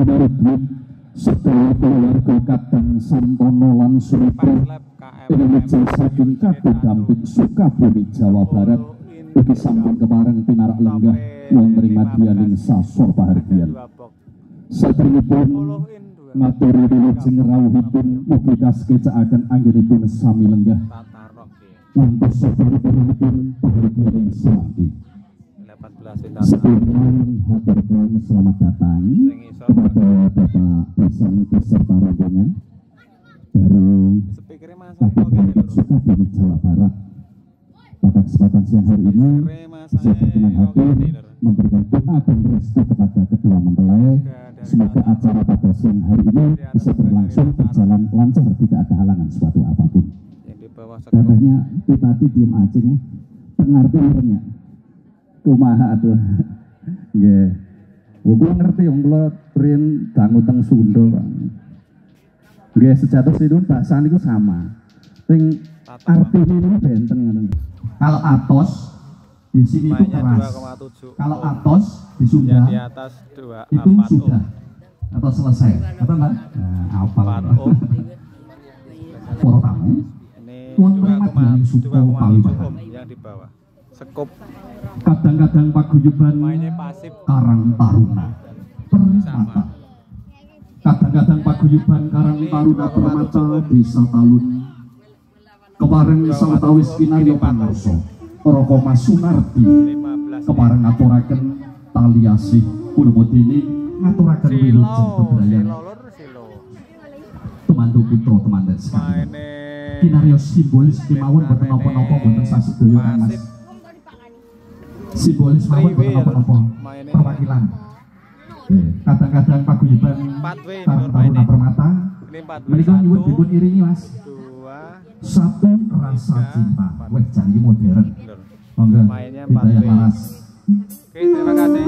Sinarubit sedaya keluarga Kadang Santono lan Suripun Indonesia saking Kadu Damping Sukabumi Jawa Barat. ugi sampun kemareng pinarak lenggah wong mrimadiyaning sasor pahardian satrinipun ngaturi wilujeng rawuhipun mugi kasekecakaken anggenipun sami lenggah. Untuk saudara-saudara pun bahagia yang selalu. 14 Bintang selamat datang kepada dari Kabupaten Sukabumi Jawa Barat. Pada kesempatan siang hari ini, saya dengan hati memberikan doa kepada kedua mempelai. Semoga acara pada siang hari ini bisa berlangsung berjalan lancar, tidak ada halangan suatu apa pun. Diem aja kumaha atuh nggih Wah, gue ngerti yang kula rin dangu teng Sunda, Pak. Nggih, sejatos itu bahasa niku sama. Sing artinya ini benten ngoten. Kalau atos di sini itu keras. Kalau atos di Sunda di atas dua itu empat sudah atau selesai. Apa Mbak? Nah, apa? ohm Para tamu, ini Tuan dua Rahmat koma yang suka dua koma tujuh Palimanan. ohm yang di bawah sekup kadang-kadang paguyuban Karang Taruna. Permata. Kadang-kadang paguyuban Karang Taruna Permata Desa Talun. Kepareng sawetawis kinarya pangarsa Sunardi 15 kepareng ngaturaken tali asih punamudene ngaturaken wilujeng bebrayan temantu putra temanten sekalian. Mainnya kinarya simbolis kemawon boten napa-napa boten sasedaya Mas simbolis mawon boten napa-napa mainnya perwakilan. Kadang-kadang paguyuban lur Taruna mainnya Permata nyuwun satu dipun iringi Mas. satu rasa cinta. weh janji modern. Monggo hidayah W. laras oke terima kasih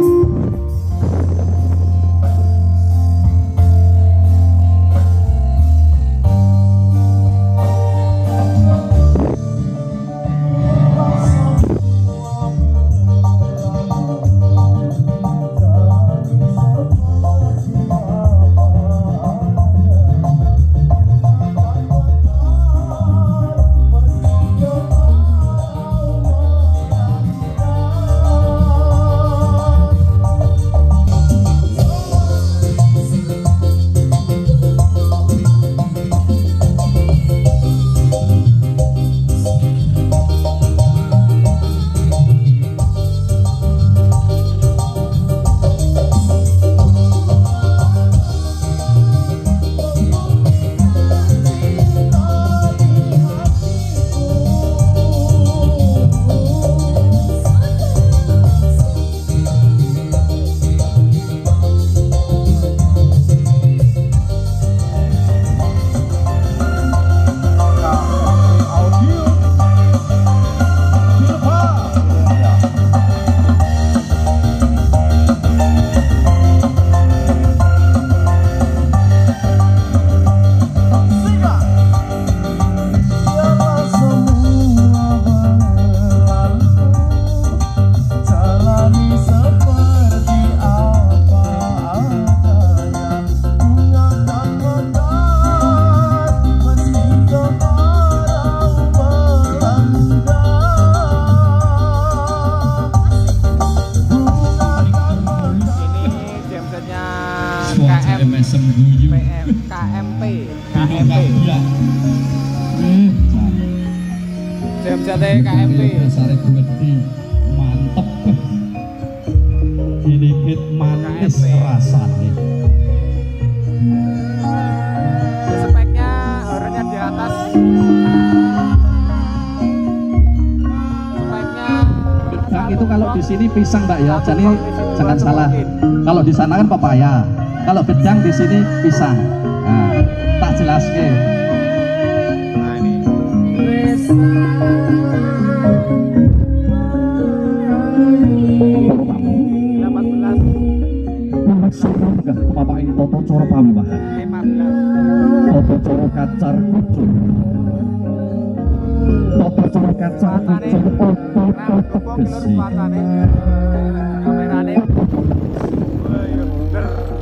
guyu. PM KMP KMP jam setnya KMP Dasare gede mantep. Hit manis rasane. speknya horornya di atas speknya Nah, itu kalau di sini pisang Mbak ya, jadi jangan salah. Kalau di sana kan pepaya, kalau gedang di sini pisang. Nah, tak jelaskan. nah ini Para tamu, 18 nomor sorong enggak bapak ini toto coro pambahan, 15 toto coro kacar kucur, toto coro kacar kucur, oto toto gesi. kamerane Wah, iya bener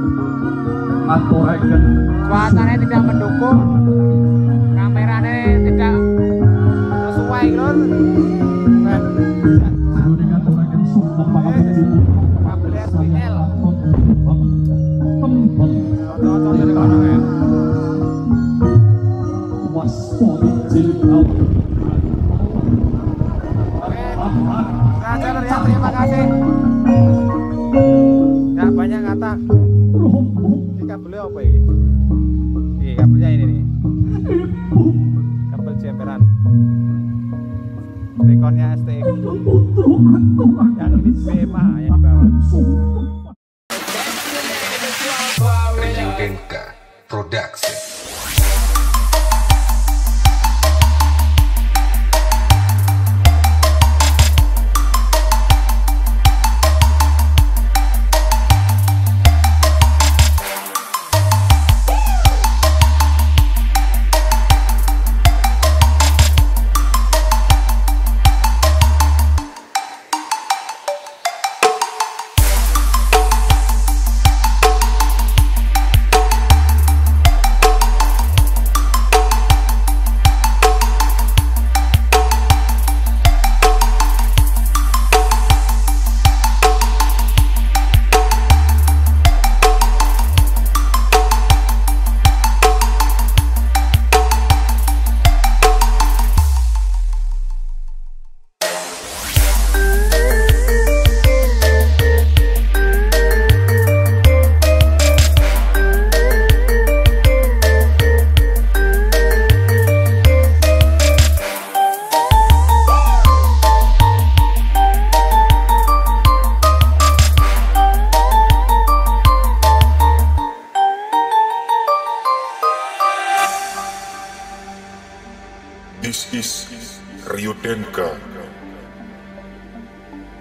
Cuacanya tidak mendukung, kameranya tidak sesuai lur. Nah, Sudah ngaturaken sumpah pangabukti 14 WL. Tembang Cocok dari kono ya. Waspori jilbab Oke. Raja lur ya, terima kasih. Ya banyak kata. Kabelnya apa ini? Ini kabelnya ini nih. Kabel jemperan. Bekonnya STX. Yang ini BMA yang di bawah. Production.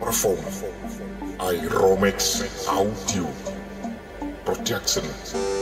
reform, Iromex Audio, protection.